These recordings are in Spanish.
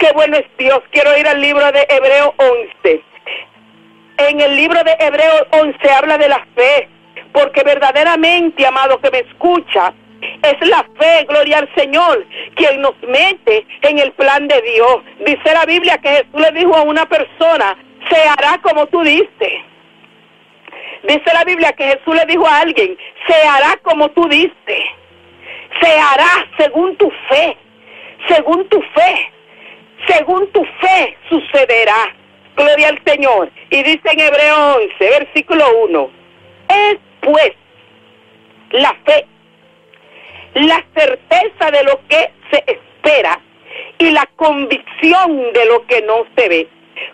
Qué bueno es Dios. Quiero ir al libro de Hebreo 11. En el libro de Hebreo 11 habla de la fe, porque verdaderamente, amado que me escucha, es la fe, gloria al Señor, quien nos mete en el plan de Dios. Dice la Biblia que Jesús le dijo a una persona, se hará como tú dices. Dice la Biblia que Jesús le dijo a alguien, se hará como tú dices. Se hará según tu fe, según tu fe, según tu fe sucederá. Gloria al Señor. Y dice en Hebreo 11, versículo 1, es pues la fe la certeza de lo que se espera y la convicción de lo que no se ve.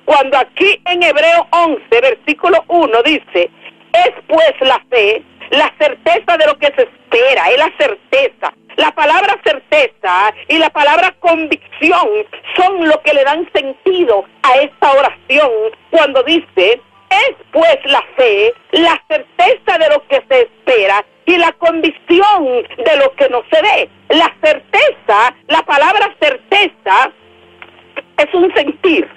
Cuando aquí en Hebreo 11, versículo 1 dice, es pues la fe, la certeza de lo que se espera, es la certeza. La palabra certeza y la palabra convicción son lo que le dan sentido a esta oración cuando dice, es pues la fe, la certeza de lo que se espera y la convicción de lo que no se ve. La certeza, la palabra certeza es un sentir.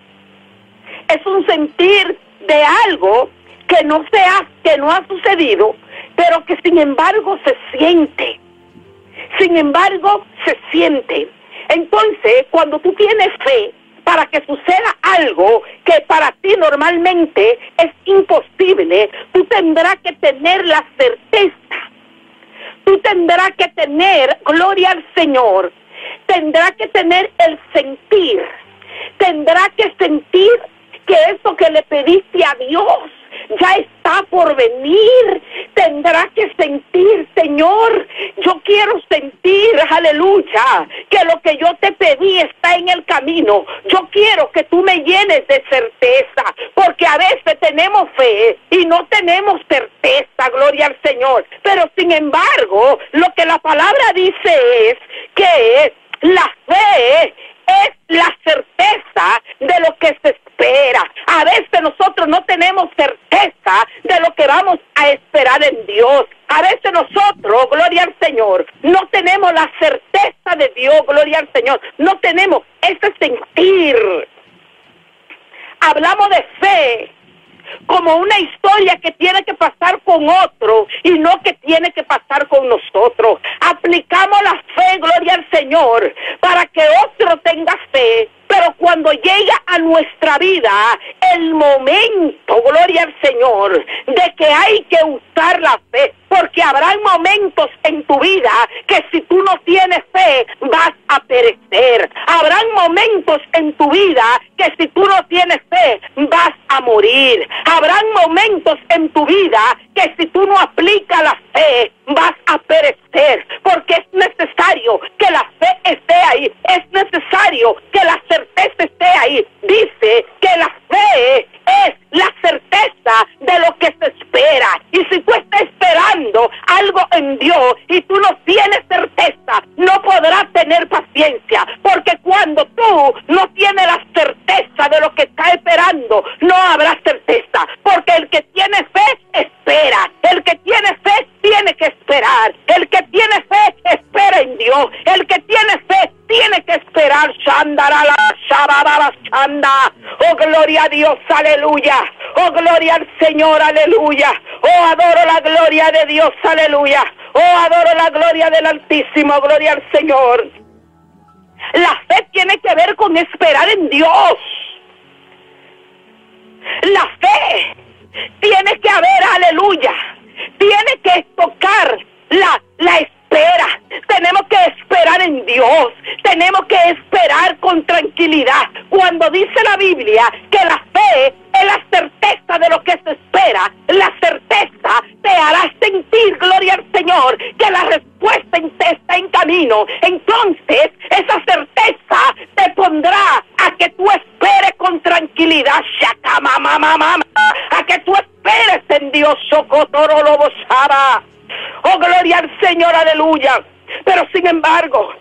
Es un sentir de algo que no se ha, que no ha sucedido, pero que sin embargo se siente. Sin embargo, se siente. Entonces, cuando tú tienes fe, para que suceda algo que para ti normalmente es imposible, tú tendrás que tener la certeza. Tú tendrás que tener, gloria al Señor, tendrás que tener el sentir. Tendrás que sentir que eso que le pediste a Dios ya está por venir. Tendrá que sentir, Señor, yo quiero sentir, aleluya, que lo que yo te pedí está en el camino. Yo quiero que tú me llenes de certeza, porque a veces tenemos fe y no tenemos certeza, gloria al Señor. Pero sin embargo, lo que la palabra dice es que la fe es la certeza de lo que se espera. A veces nosotros no tenemos certeza de lo que vamos a esperar en Dios. A veces nosotros, gloria al Señor, no tenemos la certeza de Dios, gloria al Señor. No tenemos ese sentir. Hablamos de fe como una historia que tiene que pasar con otro y no que tiene que pasar con nosotros. Aplicamos la fe, gloria al Señor, para que otro tenga fe. Pero cuando llega a nuestra vida el momento, gloria al Señor, de que hay que usar la fe, porque habrá momentos en tu vida que si tú no tienes fe vas a perecer. Habrán momentos en tu vida que si tú no tienes fe vas a morir. Habrán momentos en tu vida que si tú no aplicas la fe vas a perecer, porque es necesario que la fe esté ahí, es necesario que la certeza esté ahí. Dice que la fe es la certeza de lo que se espera. Y si tú estás esperando algo en Dios y tú no tienes certeza, no podrás tener paciencia, porque cuando tú no tienes la certeza de lo que está esperando, no habrá certeza, porque el que tiene fe espera, el que tiene fe tiene que esperar, el que tiene fe espera en Dios, el que tiene fe tiene que esperar. Oh, gloria a Dios, aleluya. Oh, gloria al Señor, aleluya. Oh, adoro la gloria de Dios, aleluya. Oh, adoro la gloria del Altísimo, gloria al Señor. La fe tiene que ver con esperar en Dios. La fe tiene que haber, aleluya. Tiene que tocar la, la espera. Tenemos que esperar en Dios. Tenemos que esperar con tranquilidad. Cuando dice la Biblia que la fe es la certeza de lo que se espera, la certeza te hará sentir, gloria al Señor, que la respuesta está en camino. Entonces, esa certeza te pondrá a que tú esperes con tranquilidad, a que tú esperes en Dios, Socotoro Lobo Oh, gloria al Señor, aleluya. Pero sin embargo,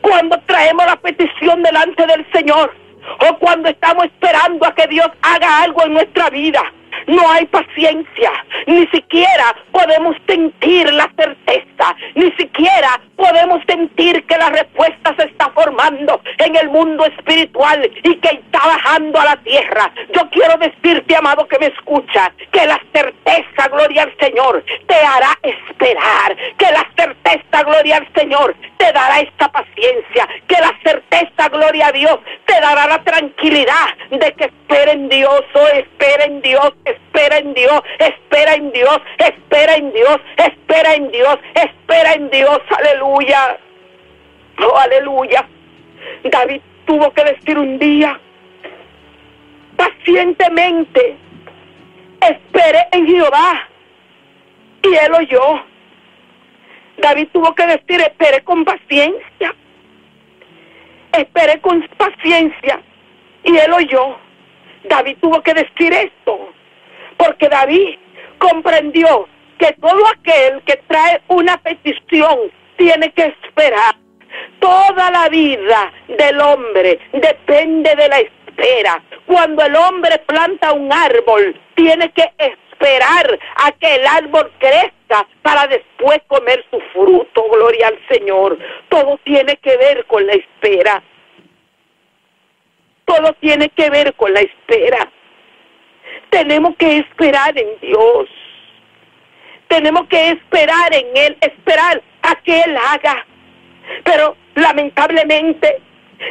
cuando traemos la petición delante del Señor, o cuando estamos esperando a que Dios haga algo en nuestra vida, no hay paciencia, ni siquiera podemos sentir la certeza, ni siquiera podemos sentir que la respuesta se está formando en el mundo espiritual y que está bajando a la tierra. Yo quiero decirte, amado que me escucha, que la certeza, gloria al Señor, te hará esperar, que la certeza, gloria al Señor, te dará esta paciencia, que la certeza, gloria a Dios, te dará la tranquilidad de que espera en Dios, oh, espera en Dios, espera en Dios, espera en Dios, espera en Dios, espera en Dios, espera en Dios, aleluya. Oh, aleluya. David tuvo que decir un día, pacientemente, espere en Jehová. Y él oyó. David tuvo que decir, espere con paciencia. Espere con paciencia. Y él oyó. David tuvo que decir esto. Porque David comprendió que todo aquel que trae una petición tiene que esperar. Toda la vida del hombre depende de la espera. Cuando el hombre planta un árbol, tiene que esperar a que el árbol crezca para después comer su fruto. Gloria al Señor. Todo tiene que ver con la espera. Todo tiene que ver con la espera. Tenemos que esperar en Dios. Tenemos que esperar en Él, esperar a que Él haga. Pero lamentablemente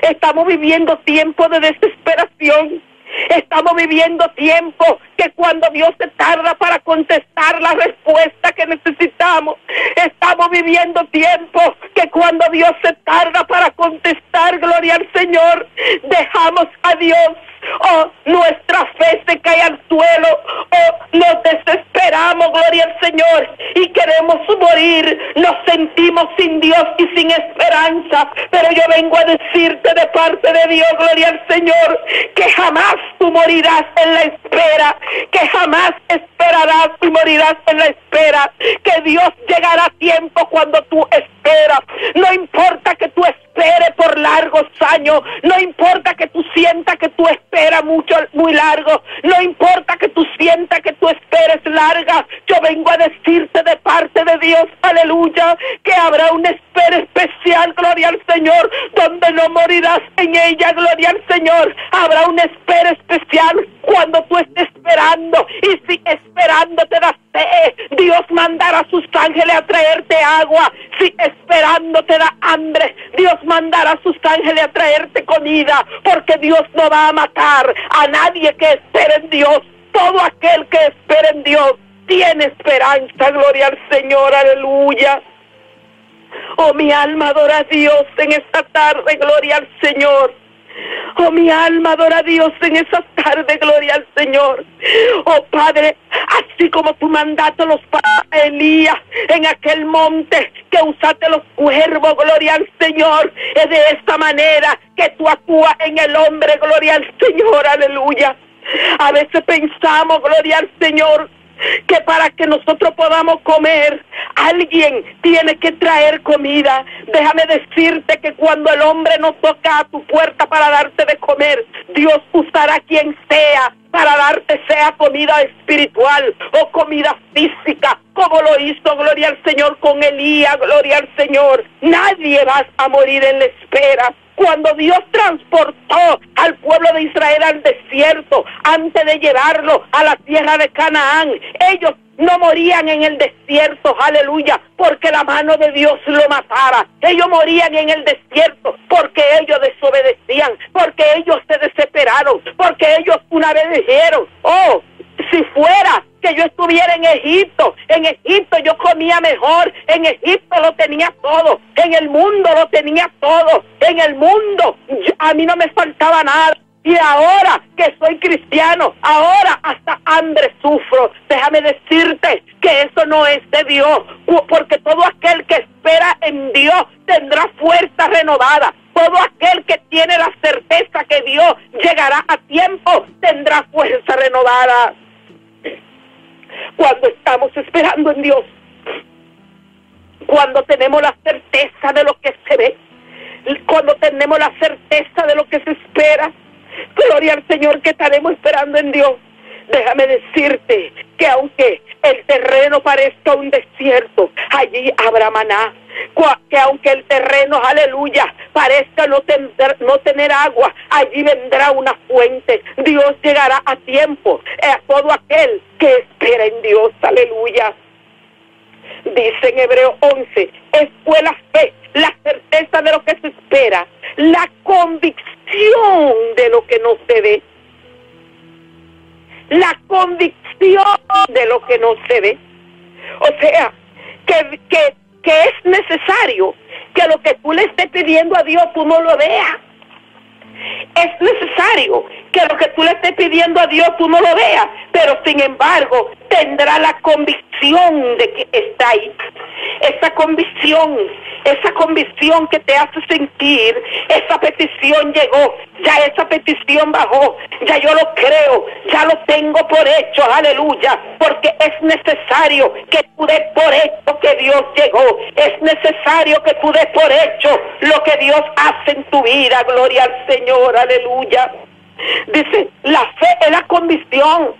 estamos viviendo tiempos de desesperación. Estamos viviendo tiempo que cuando Dios se tarda para contestar la respuesta que necesitamos. Estamos viviendo tiempo que cuando Dios se tarda para contestar, gloria al Señor, dejamos a Dios oh, nuestra fe se cae al suelo, oh, nos desesperamos, gloria al Señor, y queremos morir, nos sentimos sin Dios y sin esperanza, pero yo vengo a decirte de parte de Dios, gloria al Señor, que jamás tú morirás en la espera, que jamás esperarás y morirás en la espera, que Dios llegará a tiempo cuando tú esperas, no importa que tú esperes por largos años, no importa que tú sientas que tú esperas, espera mucho, muy largo. No importa que tú sientas que tú esperes larga. Yo vengo a decirte de parte de Dios, aleluya, que habrá una espera especial, gloria al Señor, donde no morirás en ella, gloria al Señor. Habrá una espera especial cuando tú estés esperando. Y si esperando te das Dios mandará a sus ángeles a traerte agua. Si esperando te da hambre, Dios mandará a sus ángeles a traerte comida. Porque Dios no va a matar a nadie que espere en Dios. Todo aquel que espera en Dios tiene esperanza. Gloria al Señor, aleluya. Oh, mi alma adora a Dios en esta tarde. Gloria al Señor. Oh, mi alma adora a Dios en esa tarde, gloria al Señor. Oh, Padre, así como tú mandaste los a Elías en aquel monte que usaste los cuervos, gloria al Señor. Es de esta manera que tú actúas en el hombre, gloria al Señor, aleluya. A veces pensamos, gloria al Señor, que para que nosotros podamos comer, alguien tiene que traer comida. Déjame decirte que cuando el hombre no toca a tu puerta para darte de comer, Dios usará quien sea para darte sea comida espiritual o comida física, como lo hizo, gloria al Señor, con Elías, gloria al Señor. Nadie va a morir en la espera cuando Dios transportó al pueblo de Israel al desierto antes de llevarlo a la tierra de Canaán, ellos no morían en el desierto, aleluya, porque la mano de Dios lo matara. Ellos morían en el desierto porque ellos desobedecían, porque ellos se desesperaron, porque ellos una vez dijeron, oh, si fuera que yo estuviera en Egipto, en Egipto yo comía mejor, en Egipto lo tenía todo, en el mundo lo tenía todo, en el mundo a mí no me faltaba nada. Y ahora que soy cristiano, ahora hasta hambre sufro. Déjame decirte que eso no es de Dios, porque todo aquel que espera en Dios tendrá fuerza renovada. Todo aquel que tiene la certeza que Dios llegará a tiempo tendrá fuerza renovada. Cuando estamos esperando en Dios, cuando tenemos la certeza de lo que se ve, cuando tenemos la certeza de lo que se espera, gloria al Señor que estaremos esperando en Dios. Déjame decirte que aunque el terreno parezca un desierto, allí habrá maná. Que aunque el terreno, aleluya, parezca no tener, no tener agua, allí vendrá una fuente. Dios llegará a tiempo a todo aquel que espera en Dios, aleluya. Dice en Hebreo 11, es la fe, la certeza de lo que se espera, la convicción de lo que no se ve la convicción de lo que no se ve. O sea, que, que, que es necesario que lo que tú le estés pidiendo a Dios tú no lo veas. Es necesario que lo que tú le estés pidiendo a Dios tú no lo veas, pero sin embargo tendrá la convicción de que está ahí. Esa convicción, esa convicción que te hace sentir, esa petición llegó, ya esa petición bajó, ya yo lo creo, ya lo tengo por hecho, aleluya, porque es necesario que tú des por hecho que Dios llegó, es necesario que tú des por hecho lo que Dios hace en tu vida, gloria al Señor, aleluya. Dice, la fe es la convicción.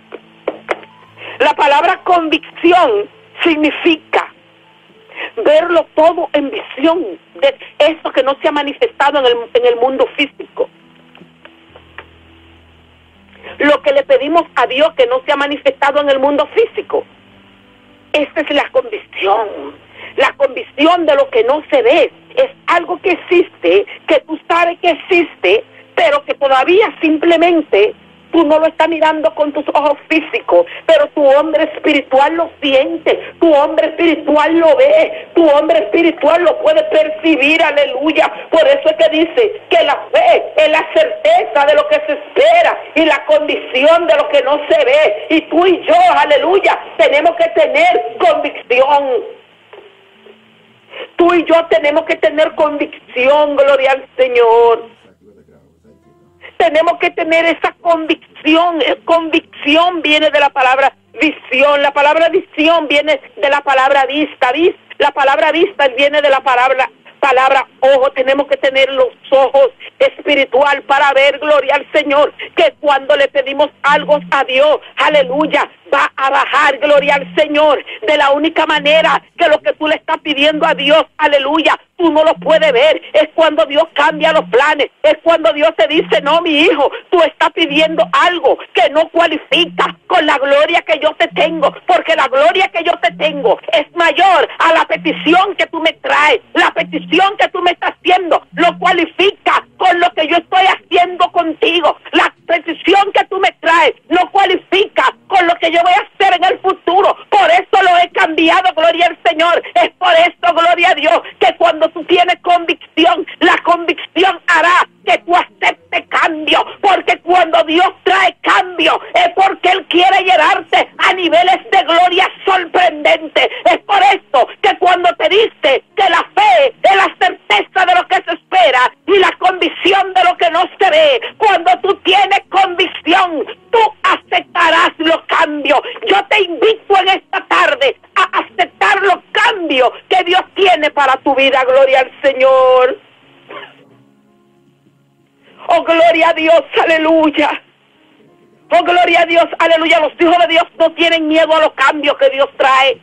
La palabra convicción significa verlo todo en visión de eso que no se ha manifestado en el, en el mundo físico. Lo que le pedimos a Dios que no se ha manifestado en el mundo físico. Esta es la convicción. La convicción de lo que no se ve. Es algo que existe, que tú sabes que existe, pero que todavía simplemente tú no lo estás mirando con tus ojos físicos, pero tu hombre espiritual lo siente, tu hombre espiritual lo ve, tu hombre espiritual lo puede percibir, aleluya. Por eso es que dice que la fe es la certeza de lo que se espera y la condición de lo que no se ve. Y tú y yo, aleluya, tenemos que tener convicción. Tú y yo tenemos que tener convicción, gloria al Señor tenemos que tener esa convicción. Eh, convicción viene de la palabra visión. La palabra visión viene de la palabra vista. La palabra vista viene de la palabra palabra ojo, tenemos que tener los ojos espiritual para ver, gloria al Señor, que cuando le pedimos algo a Dios, aleluya, va a bajar, gloria al Señor, de la única manera que lo que tú le estás pidiendo a Dios, aleluya, tú no lo puedes ver, es cuando Dios cambia los planes, es cuando Dios te dice, no, mi hijo, tú estás pidiendo algo que no cualifica con la gloria que yo te tengo, porque la gloria que yo te tengo es mayor a la petición que tú me traes, la petición que tú me estás haciendo lo cualifica con lo que yo estoy haciendo contigo, la petición que tú me traes no cualifica con lo que yo voy a hacer en el futuro. Por eso lo he cambiado, gloria al Señor. Es por eso, gloria a Dios, que cuando tú tienes convicción, la convicción hará que tú aceptes cambio. Porque cuando Dios trae cambio, es porque Él quiere llevarte a niveles de gloria sorprendente. Es por eso que cuando te dice que la fe es la certeza de lo que se espera y la convicción de lo que no se ve, cuando tú tienes convicción, tú aceptarás los cambios. Yo te invito en esta tarde a aceptar los cambios que Dios tiene para tu vida. Gloria al Señor. Oh, gloria a Dios, aleluya. Oh, gloria a Dios, aleluya. Los hijos de Dios no tienen miedo a los cambios que Dios trae.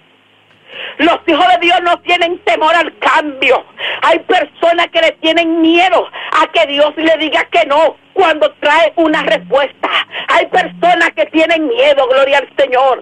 Los hijos de Dios no tienen temor al cambio. Hay personas que le tienen miedo a que Dios le diga que no cuando trae una respuesta. Hay personas que tienen miedo, gloria al Señor.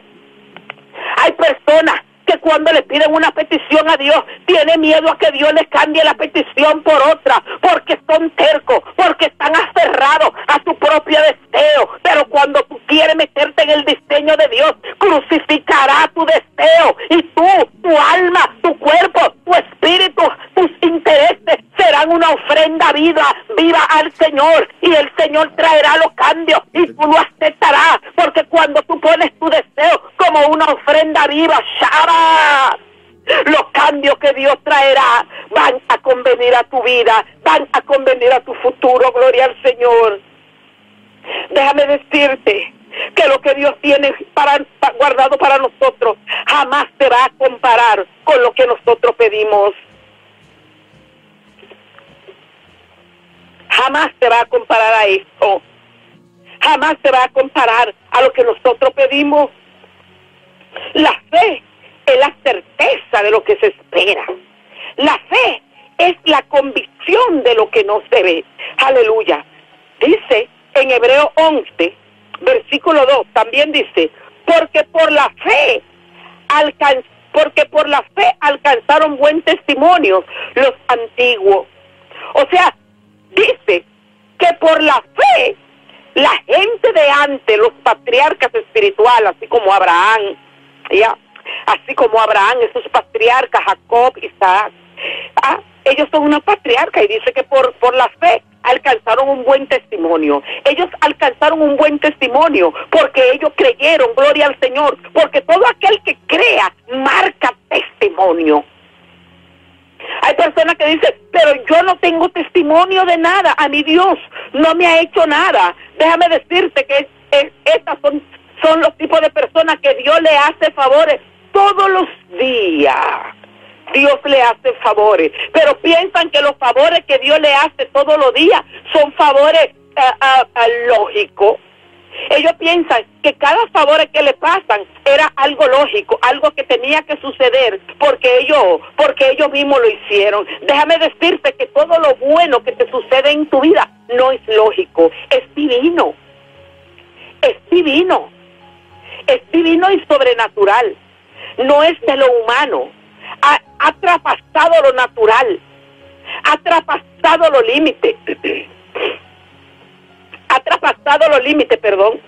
Hay personas que cuando le piden una petición a Dios, tiene miedo a que Dios les cambie la petición por otra, porque son tercos, porque están aferrados a su propio deseo. Pero cuando tú quieres meterte en el diseño de Dios, crucificará tu deseo y tú, tu alma, tu cuerpo, tu espíritu, tus intereses serán una ofrenda viva, viva al Señor y el Señor traerá los cambios y tú lo aceptarás, porque cuando tú pones tu deseo como una ofrenda viva, Los cambios que Dios traerá van a convenir a tu vida, van a convenir a tu futuro, gloria al Señor. Déjame decirte que lo que Dios tiene guardado para nosotros jamás se va a comparar con lo que nosotros pedimos. Jamás se va a comparar a esto. jamás se va a comparar a lo que nosotros pedimos. La fe es la certeza de lo que se espera. La fe es la convicción de lo que no se ve. Aleluya. Dice en Hebreo 11, versículo 2, también dice, porque por la fe porque por la fe alcanzaron buen testimonio los antiguos. O sea, dice que por la fe la gente de antes, los patriarcas espirituales, así como Abraham, ya, así como Abraham, esos patriarcas, Jacob, Isaac, ah, ellos son una patriarca y dice que por, por la fe alcanzaron un buen testimonio. Ellos alcanzaron un buen testimonio porque ellos creyeron, gloria al Señor, porque todo aquel que crea marca testimonio. Hay personas que dicen, pero yo no tengo testimonio de nada, a mi Dios no me ha hecho nada. Déjame decirte que estas son, son los tipos de personas que Dios le hace favores todos los días. Dios le hace favores, pero piensan que los favores que Dios le hace todos los días son favores uh, lógicos. Ellos piensan que cada favor que le pasan era algo lógico, algo que tenía que suceder porque ellos, porque ellos mismos lo hicieron. Déjame decirte que todo lo bueno que te sucede en tu vida no es lógico, es divino. Es divino. Es divino y sobrenatural. No es de lo humano ha, traspasado lo natural, ha traspasado los límites, ha traspasado los límites, perdón,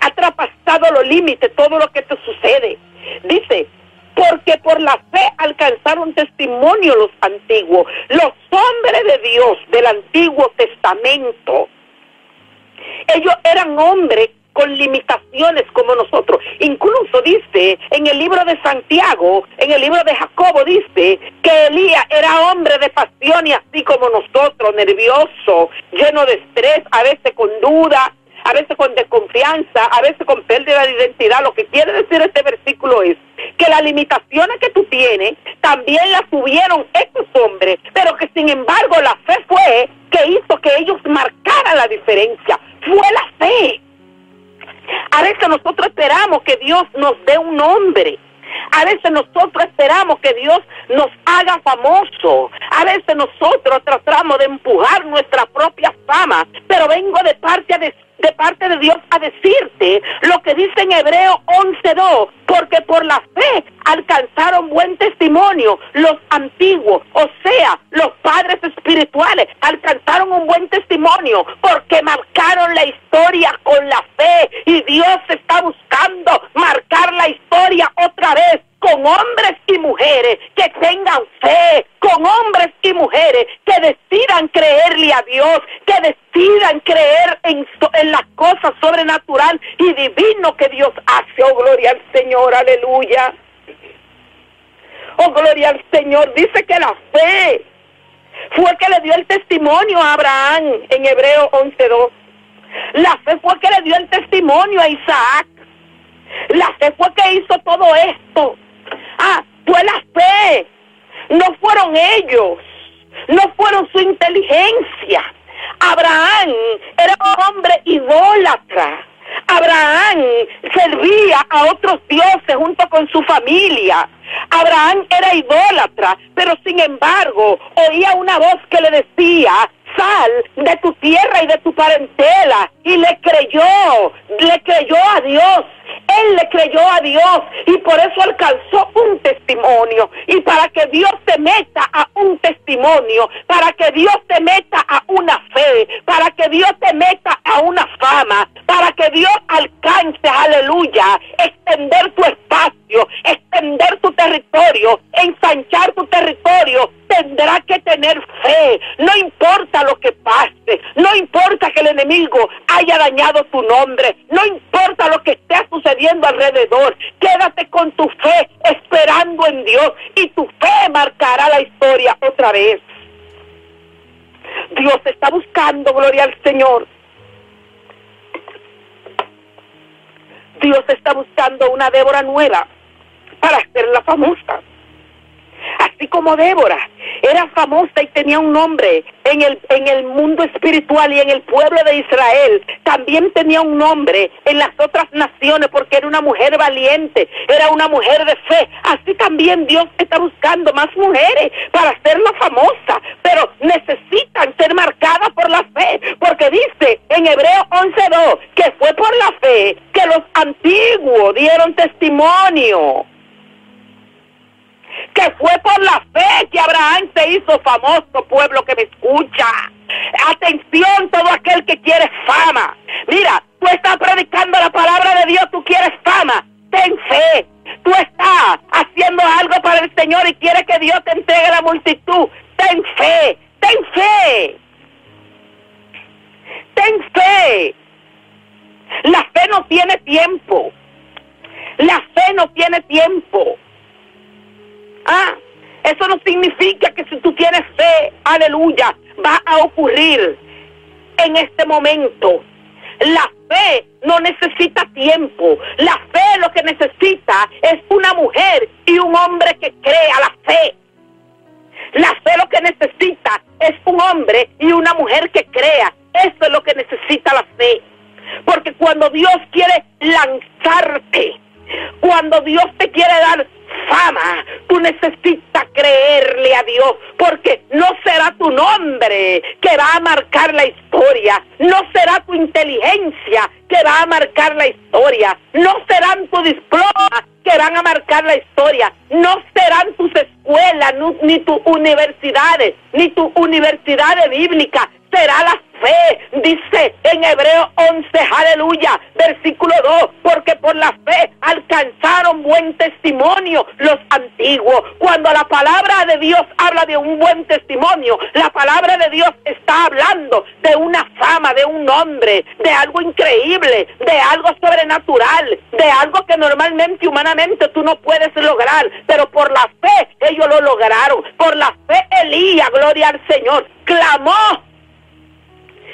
ha traspasado los límites, todo lo que te sucede. Dice, porque por la fe alcanzaron testimonio los antiguos, los hombres de Dios del Antiguo Testamento. Ellos eran hombres con limitaciones como nosotros. Incluso dice en el libro de Santiago, en el libro de Jacobo, dice que Elías era hombre de pasión y así como nosotros, nervioso, lleno de estrés, a veces con duda, a veces con desconfianza, a veces con pérdida de identidad. Lo que quiere decir este versículo es que las limitaciones que tú tienes también las tuvieron estos hombres, pero que sin embargo la fe fue que hizo que ellos marcaran la diferencia. Fue la fe. A veces nosotros esperamos que Dios nos dé un nombre. A veces nosotros esperamos que Dios nos haga famoso. A veces nosotros tratamos de empujar nuestra propia fama. Pero vengo de parte de, de parte de Dios a decirte lo que dice en Hebreo 11.2. Porque por la fe alcanzaron buen testimonio los antiguos, o sea, los padres espirituales, alcanzaron un buen testimonio porque marcaron la historia con la fe y Dios está buscando marcar la historia otra vez con hombres y mujeres que tengan fe, con hombres y mujeres que decidan creerle a Dios, que decidan creer en, en las cosas sobrenatural y divino que Dios hace. Oh, gloria al Señor, aleluya. Oh, gloria al Señor. Dice que la fe fue que le dio el testimonio a Abraham en Hebreo 11.2. La fe fue que le dio el testimonio a Isaac. La fe fue que hizo todo esto. Fue la fe. No fueron ellos. No fueron su inteligencia. Abraham era un hombre idólatra. Abraham servía a otros dioses junto con su familia. Abraham era idólatra, pero sin embargo oía una voz que le decía, sal de tu tierra y de tu parentela. Y le creyó, le creyó a Dios. Él le creyó a Dios y por eso alcanzó un testimonio. Y para que Dios te meta a un testimonio, para que Dios te meta a una fe, para que Dios te meta a una fama, para que Dios alcance, aleluya, extender tu espacio, extender tu territorio, ensanchar tu territorio, tendrá que tener fe. No importa lo que pase, no importa que el enemigo haya dañado tu nombre, no importa lo que esté sucediendo alrededor, quédate con tu fe esperando en Dios y tu fe marcará la historia otra vez. Dios está buscando, gloria al Señor. Dios está buscando una Débora nueva para hacerla famosa así como Débora. Era famosa y tenía un nombre en el, en el mundo espiritual y en el pueblo de Israel, también tenía un nombre en las otras naciones porque era una mujer valiente, era una mujer de fe. Así también Dios está buscando más mujeres para hacerla famosa, pero necesitan ser marcadas por la fe, porque dice en Hebreo 11.2 que fue por la fe que los antiguos dieron testimonio fue por la fe que Abraham se hizo famoso, pueblo que me escucha. Atención, todo aquel que quiere fama. Mira, tú estás predicando la palabra de Dios, tú quieres fama. Ten fe. Tú estás haciendo algo para el Señor y quieres que Dios te entregue la multitud. Ten fe. Ten fe. Ten fe. La fe no tiene tiempo. La fe no tiene tiempo. Ah, eso no significa que si tú tienes fe, aleluya, va a ocurrir en este momento. La fe no necesita tiempo. La fe lo que necesita es una mujer y un hombre que crea la fe. La fe lo que necesita es un hombre y una mujer que crea. Eso es lo que necesita la fe. Porque cuando Dios quiere lanzarte, cuando Dios te quiere dar fama, tú necesitas creerle a Dios, porque no será tu nombre que va a marcar la historia, no será tu inteligencia que va a marcar la historia, no serán tu diploma que van a marcar la historia, no serán tus escuelas, ni tus universidades, ni tu universidad bíblica, será la fe, dice en Hebreo 11, aleluya, versículo 2, porque por la fe alcanzaron buen testimonio los antiguos. Cuando la palabra de Dios habla de un buen testimonio, la palabra de Dios está hablando de una fama, de un nombre, de algo increíble, de algo sobrenatural, de algo que normalmente, humanamente, tú no puedes lograr, pero por la fe ellos lo lograron. Por la fe Elías, gloria al Señor, clamó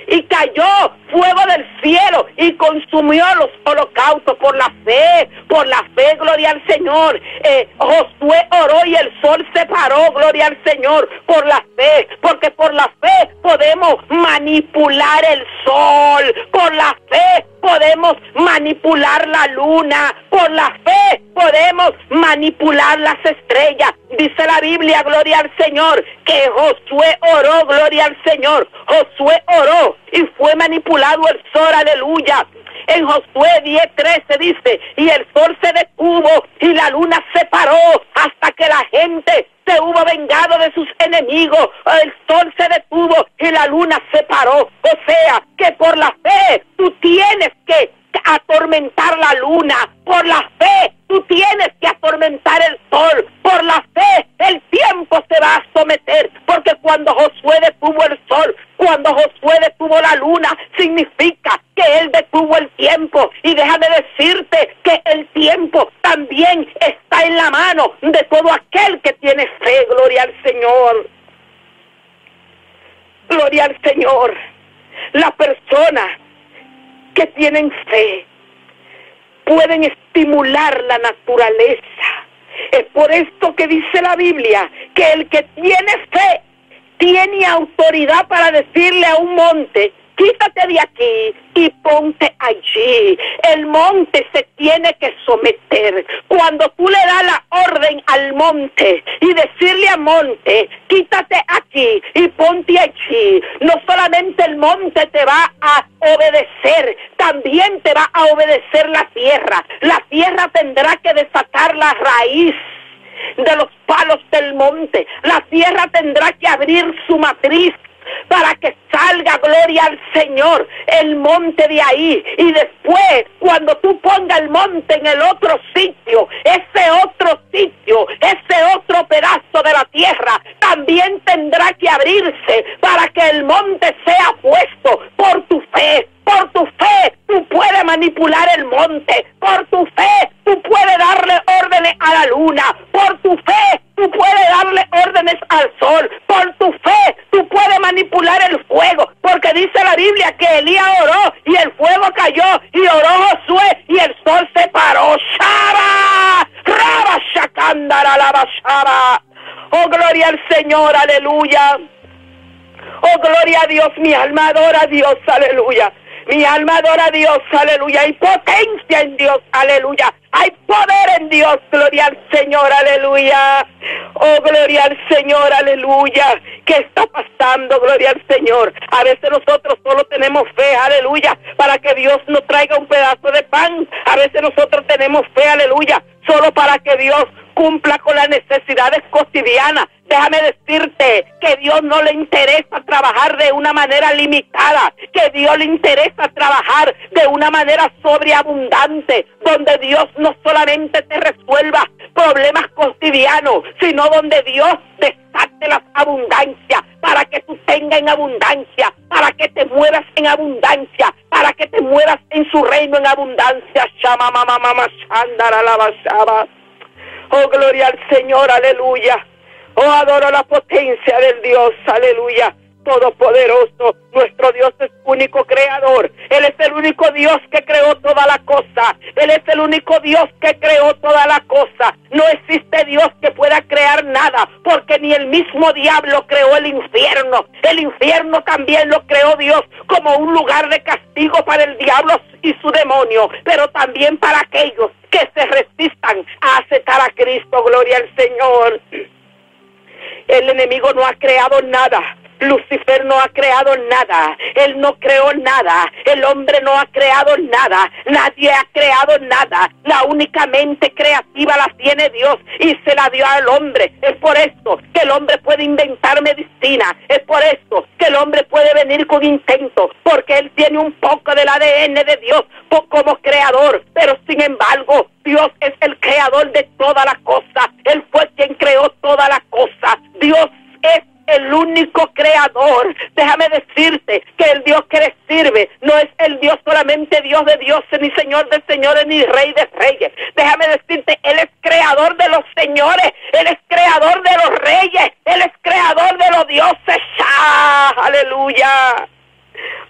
y cayó fuego del cielo y consumió los holocaustos por la fe, por la fe, gloria al Señor. Eh, Josué oró y el sol se paró, gloria al Señor, por la fe, porque por la fe podemos manipular el sol, por la fe podemos manipular la luna, por la fe podemos manipular las estrellas. Dice la Biblia, gloria al Señor, que Josué oró, gloria al Señor. Josué oró y fue manipulado el sol, aleluya. En Josué 10:13 dice, y el sol se detuvo y la luna se paró hasta que la gente se hubo vengado de sus enemigos. El sol se detuvo y la luna se paró. O sea, que por la fe tú tienes que atormentar la luna. Por la fe tú tienes que atormentar el sol. Por la fe el tiempo se va a someter. Porque cuando Josué detuvo el sol, cuando Josué detuvo la luna, significa que él detuvo el tiempo. Y déjame decirte que el tiempo también está en la mano de todo aquel que tiene fe. Gloria al Señor. Gloria al Señor. La persona que tienen fe pueden estimular la naturaleza. Es por esto que dice la Biblia que el que tiene fe tiene autoridad para decirle a un monte, quítate de aquí y ponte allí. El monte se tiene que someter. Cuando tú le das la orden al monte y decirle al monte, quítate aquí y ponte allí, no solamente el monte te va a obedecer, también te va a obedecer la tierra. La tierra tendrá que desatar la raíz de los palos del monte. La tierra tendrá que abrir su matriz para que salga gloria al Señor el monte de ahí. Y después cuando tú pongas el monte en el otro sitio ese otro sitio ese otro pedazo de la tierra también tendrá que abrirse para que el monte sea puesto por tu fe por tu fe tú puedes manipular el monte. Por tu fe tú puedes darle órdenes a la luna. Por tu fe tú puedes darle órdenes al sol. Por tu fe tú puedes manipular el fuego. Porque dice la Biblia que Elías oró y el fuego cayó y oró Josué y el sol se paró. ¡Shaba! ¡Raba! ¡Shakandara! ¡Shaba! Oh, gloria al Señor, aleluya. Oh, gloria a Dios, mi alma adora a Dios, aleluya. Mi alma adora a Dios, aleluya. Hay potencia en Dios, aleluya. Hay poder en Dios, gloria al Señor, aleluya. Oh, gloria al Señor, aleluya. ¿Qué está pasando, gloria al Señor? A veces nosotros solo tenemos fe, aleluya, para que Dios nos traiga un pedazo de pan. A veces nosotros tenemos fe, aleluya, solo para que Dios cumpla con las necesidades cotidianas. Déjame decirte que Dios no le interesa trabajar de una manera limitada, que Dios le interesa trabajar de una manera sobreabundante, donde Dios no solamente te resuelva problemas cotidianos, sino donde Dios desate las abundancias para que tú tengas en abundancia, para que te muevas en abundancia, para que te muevas en su reino en abundancia. Shama, mama, mama, Oh, gloria al Señor, aleluya. Oh, adoro la potencia del Dios, aleluya. Todopoderoso, nuestro Dios es único creador. Él es el único Dios que creó toda la cosa. Él es el único Dios que creó toda la cosa. No existe Dios que pueda crear nada, porque ni el mismo diablo creó el infierno. El infierno también lo creó Dios como un lugar de castigo para el diablo y su demonio, pero también para aquellos que se resistan a aceptar a Cristo. Gloria al Señor. El enemigo no ha creado nada. Lucifer no ha creado nada, él no creó nada, el hombre no ha creado nada, nadie ha creado nada, la única mente creativa la tiene Dios y se la dio al hombre. Es por esto que el hombre puede inventar medicina, es por esto que el hombre puede venir con intento, porque él tiene un poco del ADN de Dios como creador, pero sin embargo Dios es el creador de toda la cosa, él fue quien creó toda la cosa, Dios es el único creador. Déjame decirte que el Dios que le sirve no es el Dios solamente Dios de dioses, ni Señor de señores, ni Rey de reyes. Déjame decirte, Él es creador de los señores, Él es creador de los reyes, Él es creador de los dioses. ¡Ah! Aleluya.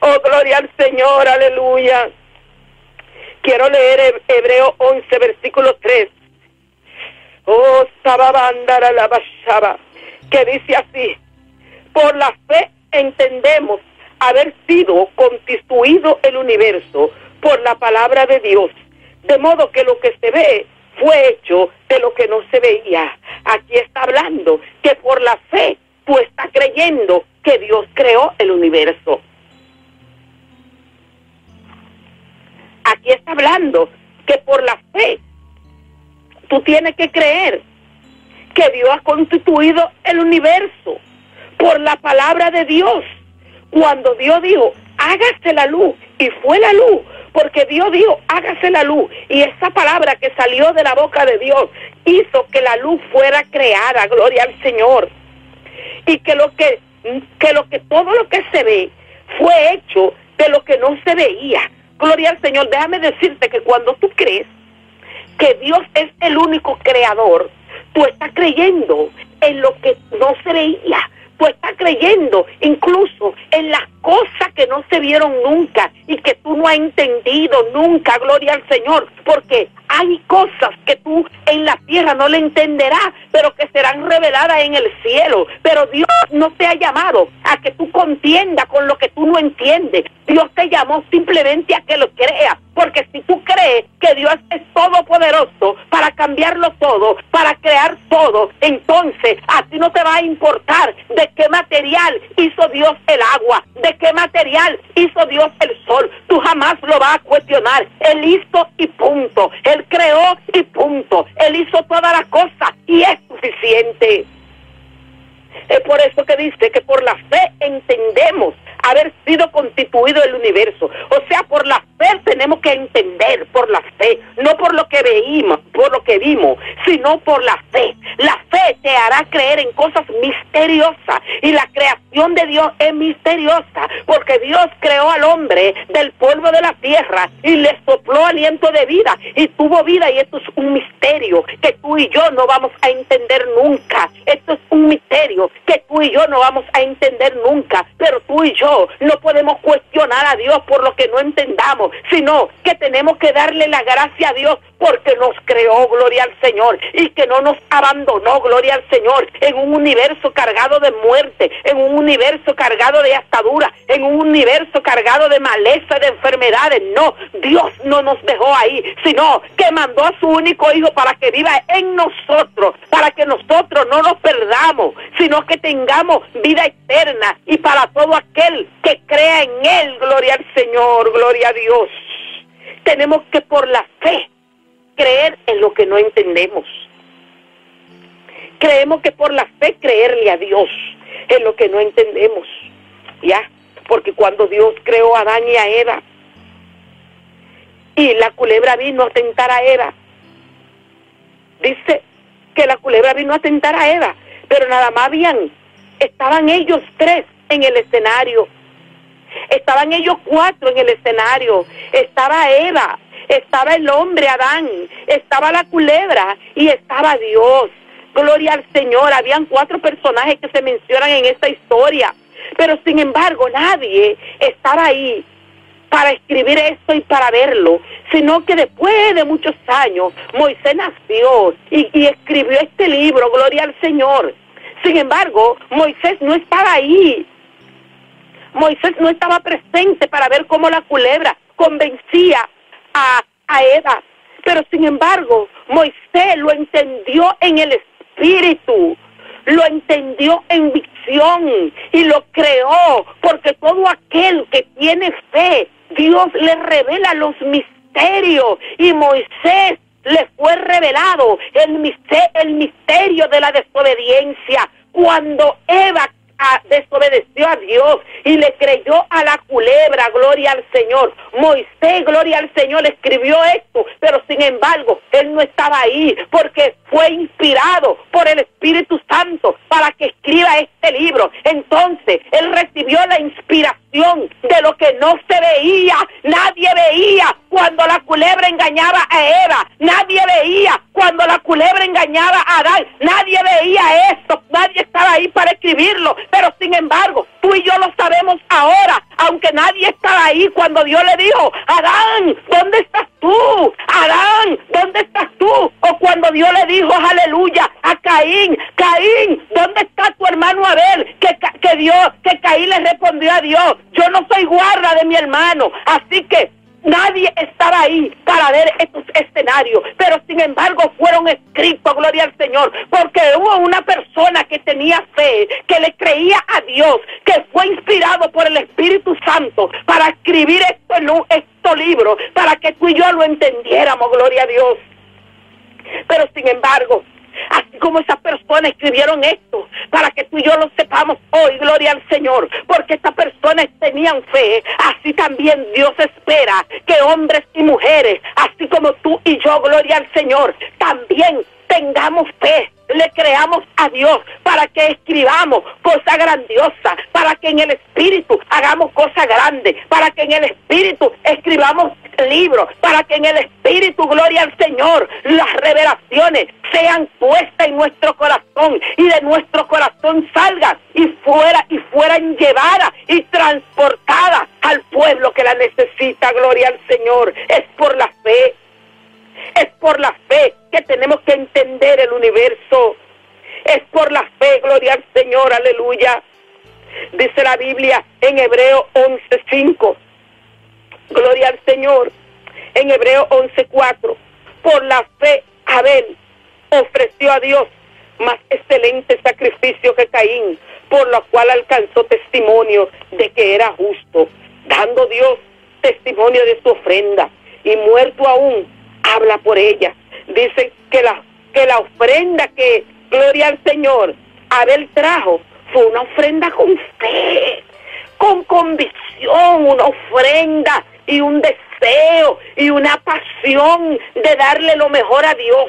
Oh, gloria al Señor, aleluya. Quiero leer Hebreo 11, versículo 3. Oh, Sababandara la Bashaba, que dice así: por la fe entendemos haber sido constituido el universo por la palabra de Dios, de modo que lo que se ve fue hecho de lo que no se veía. Aquí está hablando que por la fe tú estás creyendo que Dios creó el universo. Aquí está hablando que por la fe tú tienes que creer que Dios ha constituido el universo por la palabra de Dios. Cuando Dios dijo, hágase la luz, y fue la luz, porque Dios dijo, hágase la luz, y esa palabra que salió de la boca de Dios hizo que la luz fuera creada, gloria al Señor. Y que lo que, que lo que todo lo que se ve fue hecho de lo que no se veía. Gloria al Señor, déjame decirte que cuando tú crees que Dios es el único creador, tú estás creyendo en lo que no veía tú estás creyendo incluso en las cosas que no se vieron nunca y que tú no has entendido nunca, gloria al Señor, porque hay cosas que tú en la tierra no le entenderás, pero que serán reveladas en el cielo. Pero Dios no te ha llamado a que tú contiendas con lo que tú no entiendes. Dios te llamó simplemente a que lo creas. Porque si tú crees que Dios es todopoderoso para cambiarlo todo, para crear todo, entonces a ti no te va a importar de qué material hizo Dios el agua, de qué material hizo Dios el sol. Tú jamás lo vas a cuestionar. Él hizo y punto. Él creó y punto. Él hizo todas las cosas y es suficiente. Es por eso que dice que por la fe entendemos haber sido constituido el universo. O sea, por la fe tenemos que entender, por la fe, no por lo que veímos, por lo que vimos, sino por la fe. La fe te hará creer en cosas misteriosas y la creación de Dios es misteriosa, porque Dios creó al hombre del polvo de la tierra y le sopló aliento de vida y tuvo vida y esto es un misterio que tú y yo no vamos a entender nunca. Esto es un misterio que tú y yo no vamos a entender nunca, pero tú y yo no, podemos cuestionar a Dios por lo que no entendamos, sino que tenemos que darle la gracia a Dios porque nos creó, gloria al Señor, y que no nos abandonó, gloria al Señor, en un universo cargado de muerte, en un universo cargado de atadura, en un universo cargado de maleza, de enfermedades. No, Dios no nos dejó ahí, sino que mandó a su único hijo para que viva en nosotros, para que nosotros no nos perdamos, sino que tengamos vida eterna y para todo aquel que crea en Él, gloria al Señor, gloria a Dios. Tenemos que por la fe creer en lo que no entendemos. Creemos que por la fe creerle a Dios en lo que no entendemos. ¿Ya? Porque cuando Dios creó a Adán y a Eva, y la culebra vino a tentar a Eva, dice que la culebra vino a tentar a Eva, pero nada más habían, estaban ellos tres en el escenario. Estaban ellos cuatro en el escenario. Estaba Eva, estaba el hombre Adán, estaba la culebra y estaba Dios. Gloria al Señor. Habían cuatro personajes que se mencionan en esta historia. Pero sin embargo, nadie estaba ahí para escribir esto y para verlo, sino que después de muchos años Moisés nació y, y escribió este libro, Gloria al Señor. Sin embargo, Moisés no estaba ahí. Moisés no estaba presente para ver cómo la culebra convencía a, a Eva. Pero sin embargo, Moisés lo entendió en el espíritu, lo entendió en visión y lo creó, porque todo aquel que tiene fe, Dios le revela los misterios y Moisés le fue revelado el misterio, el misterio de la desobediencia. Cuando Eva desobedeció a Dios y le creyó a la culebra, gloria al Señor. Moisés, gloria al Señor, escribió esto, pero sin embargo, él no estaba ahí porque fue inspirado por el Espíritu Santo para que escriba este libro. Entonces, él recibió la inspiración de lo que no se veía, nadie veía cuando la culebra engañaba a Eva, nadie veía cuando la culebra engañaba a Adán, nadie veía esto, nadie estaba ahí para escribirlo, pero sin embargo, tú y yo lo sabemos ahora, aunque nadie estaba ahí cuando Dios le dijo, Adán, ¿dónde estás tú? Adán, ¿dónde estás tú? O cuando Dios le dijo, aleluya, a Caín, Caín, ¿dónde está tu hermano Abel? Que, que Dios, que Caín le respondió a Dios, yo no soy guarda de mi hermano, así que Nadie estaba ahí para ver estos escenarios, pero sin embargo fueron escritos, gloria al Señor, porque hubo una persona que tenía fe, que le creía a Dios, que fue inspirado por el Espíritu Santo para escribir esto estos libros, para que tú y yo lo entendiéramos, gloria a Dios. Pero sin embargo, Así como esas personas escribieron esto, para que tú y yo lo sepamos hoy, gloria al Señor, porque estas personas tenían fe, así también Dios espera que hombres y mujeres, así como tú y yo, gloria al Señor, también tengamos fe, le creamos a Dios para que escribamos cosas grandiosas, para que en el Espíritu hagamos cosas grandes, para que en el Espíritu escribamos libros, para que en el Espíritu, gloria al Señor, las revelaciones sean puestas en nuestro corazón y de nuestro corazón salgan y fuera y fueran llevadas y transportadas al pueblo que la necesita, gloria al Señor. Es por la fe es por la fe tenemos que entender el universo. Es por la fe, gloria al Señor, aleluya. Dice la Biblia en Hebreo 11:5. Gloria al Señor. En Hebreo 11:4. Por la fe, Abel ofreció a Dios más excelente sacrificio que Caín, por lo cual alcanzó testimonio de que era justo, dando Dios testimonio de su ofrenda. Y muerto aún, habla por ella. Dice que la, que la ofrenda que, gloria al Señor, Abel trajo fue una ofrenda con fe, con convicción, una ofrenda y un deseo y una pasión de darle lo mejor a Dios.